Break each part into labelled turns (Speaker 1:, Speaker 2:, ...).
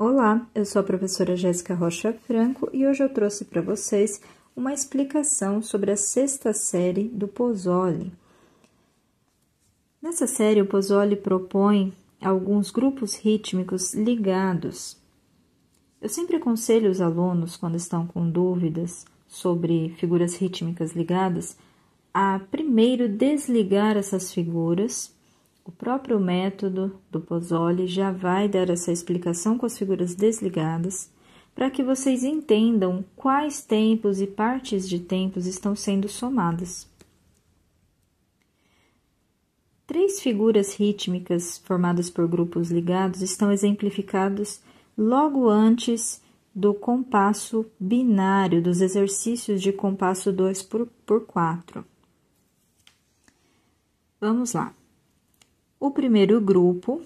Speaker 1: Olá, eu sou a professora Jéssica Rocha Franco e hoje eu trouxe para vocês uma explicação sobre a sexta série do Pozzoli. Nessa série, o Pozzoli propõe alguns grupos rítmicos ligados. Eu sempre aconselho os alunos, quando estão com dúvidas sobre figuras rítmicas ligadas, a primeiro desligar essas figuras o próprio método do Pozzoli já vai dar essa explicação com as figuras desligadas, para que vocês entendam quais tempos e partes de tempos estão sendo somadas. Três figuras rítmicas formadas por grupos ligados estão exemplificados logo antes do compasso binário dos exercícios de compasso 2 por, por 4. Vamos lá. O primeiro grupo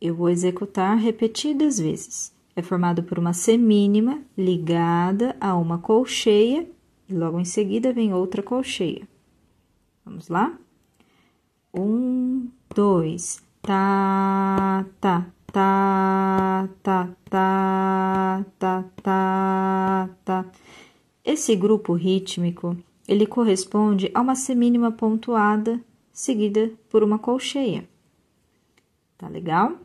Speaker 1: eu vou executar repetidas vezes. É formado por uma semínima ligada a uma colcheia e logo em seguida vem outra colcheia. Vamos lá? Um, dois, tá, tá, tá, tá, tá, tá, tá, tá. Esse grupo rítmico, ele corresponde a uma semínima pontuada seguida por uma colcheia. Tá legal?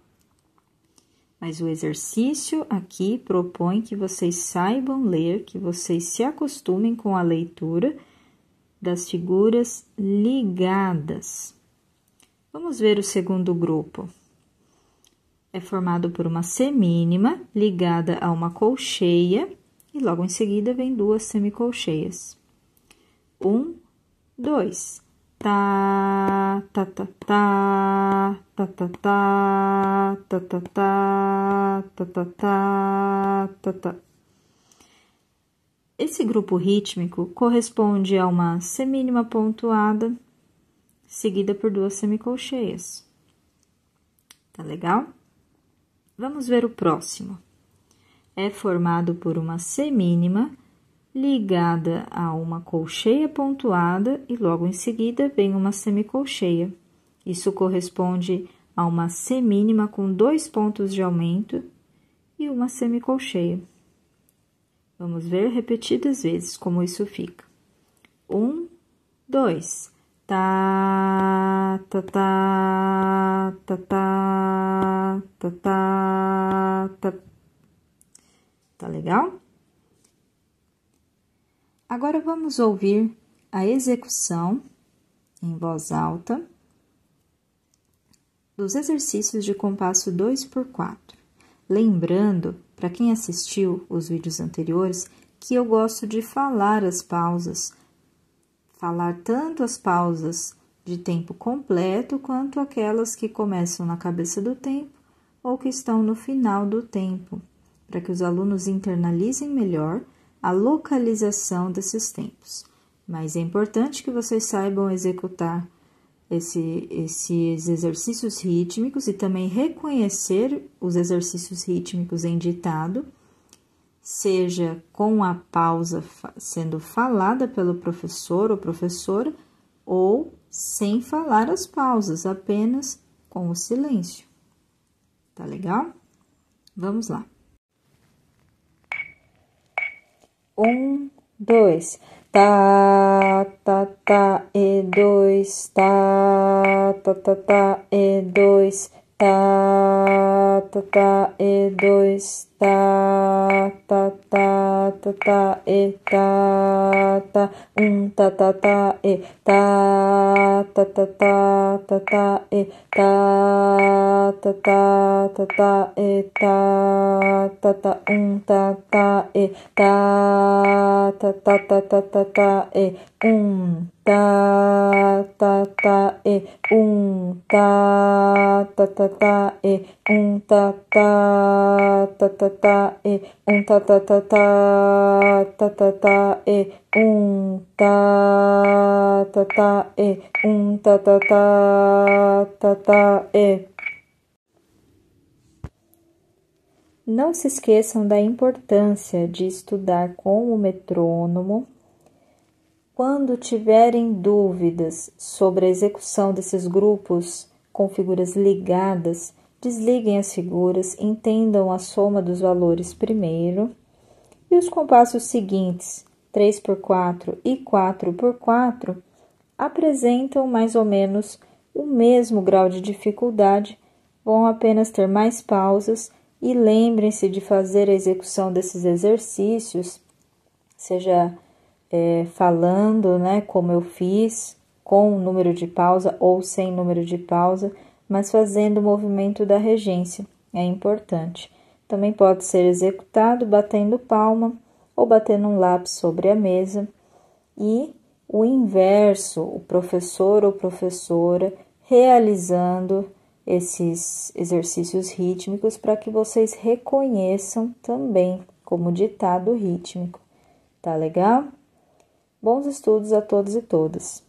Speaker 1: Mas o exercício aqui propõe que vocês saibam ler, que vocês se acostumem com a leitura das figuras ligadas. Vamos ver o segundo grupo. É formado por uma semínima ligada a uma colcheia e logo em seguida vem duas semicolcheias. Um, dois tá, tá, tá, tá, tá, tá, tá, tá, tá, tá, tá, tá, tá, tá, tá. Esse grupo rítmico corresponde a uma semínima pontuada seguida por duas semicolcheias. Tá legal? Vamos ver o próximo. É formado por uma semínima ligada a uma colcheia pontuada e logo em seguida vem uma semicolcheia. Isso corresponde a uma semínima com dois pontos de aumento e uma semicolcheia. Vamos ver repetidas vezes como isso fica. Um, dois. Tá, tá, tá, tá, tá, tá, tá, tá. Tá legal? Agora vamos ouvir a execução em voz alta dos exercícios de compasso 2 por 4. Lembrando, para quem assistiu os vídeos anteriores, que eu gosto de falar as pausas, falar tanto as pausas de tempo completo quanto aquelas que começam na cabeça do tempo ou que estão no final do tempo, para que os alunos internalizem melhor a localização desses tempos. Mas é importante que vocês saibam executar esse, esses exercícios rítmicos e também reconhecer os exercícios rítmicos em ditado, seja com a pausa sendo falada pelo professor ou professora, ou sem falar as pausas, apenas com o silêncio. Tá legal? Vamos lá. Um, dois. Tá, tá, tá, e dois. Tá, tá, tá, tá, e dois. Tá, tá, tá, e dois. ta ta ta ta ta e ta ta um ta ta ta e ta ta ta ta ta ta e ta ta ta ta ta e ta ta ta um ta ta e ta ta ta ta ta ta ta e um ta ta ta e um ta ta ta ta e um ta ta ta ta tá, e um, tá, tá, tá, tá, tá, tá, tá, e um, tá, tá, tá, e um, tá, tá, tá, tá, tá, e Não se esqueçam da importância de estudar com o metrônomo. Quando tiverem dúvidas sobre a execução desses grupos com figuras ligadas, desliguem as figuras, entendam a soma dos valores primeiro. E os compassos seguintes, 3 por 4 e 4 por 4, apresentam mais ou menos o mesmo grau de dificuldade, vão apenas ter mais pausas e lembrem-se de fazer a execução desses exercícios, seja é, falando, né, como eu fiz, com número de pausa ou sem número de pausa, mas fazendo o movimento da regência, é importante. Também pode ser executado batendo palma ou batendo um lápis sobre a mesa. E o inverso, o professor ou professora realizando esses exercícios rítmicos para que vocês reconheçam também como ditado rítmico. Tá legal? Bons estudos a todos e todas!